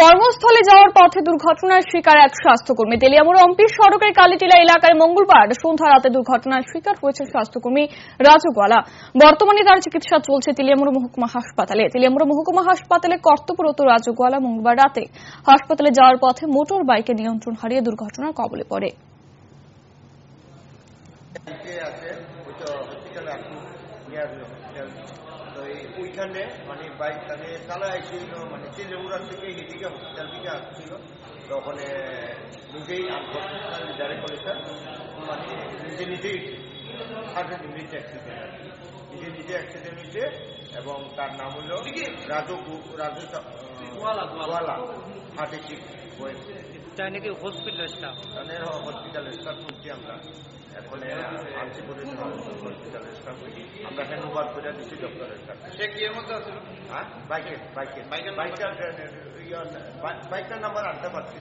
কর্মস্থলে যাওয়ার পথে দুর্ঘটনার শিকার এক স্বাস্থ্যকর্মী। তেলিয়ামুড় অম্পির সড়কের কালীটিলা এলাকায় মঙ্গলবার সন্ধ্যা রাতে দুর্ঘটনার শিকার হয়েছে স্বাস্থ্যকর্মী রাজু গোয়ালা। বর্তমানে তার চিকিৎসা চলছে তেলিয়ামুড় মহকুমা হাসপাতালে। তেলিয়ামুড় মহকুমা হাসপাতালে কর্তব্যরত রাজু গোয়ালা মঙ্গলবার রাতে হাসপাতালে যাওয়ার পথে মোটর বাইকে নিয়ন্ত্রণ হারিয়ে দুর্ঘটনার কবলে পড়ে। ওই তো হসপিটালে আসুন নিয়ার হসপিটাল তো এই ওইখানে মানে বাইক তাকে চালায় ছিল মানে চিলেমুড়ার থেকে এদিকে হসপিটাল থেকে আসছিল। তখন নিজেই হসপিটাল করেছেন করেছে মানে নিজে নিজেই নিজে নিজে অ্যাক্সিডেন্ট নিজে নিজে অ্যাক্সিডেন্ট হয়েছে এবং তার নাম হলো রাজু রাজু হার্টে ঠিক হয়েছে তাই নাকি হসপিটাল স্টাফ তাদের হসপিটালে স্টাফ করছি আমরা। এখন আনছি করে হসপিটালে স্টাফ করি আমরা এখানে অনুবাদ করে দিচ্ছি ডক্টরের কাছে সে কি এর মধ্যে আছিল হ্যাঁ? বাইকের বাইকের। বাইকের বাইকটার বাইকটার নাম্বার আনতে পারছি।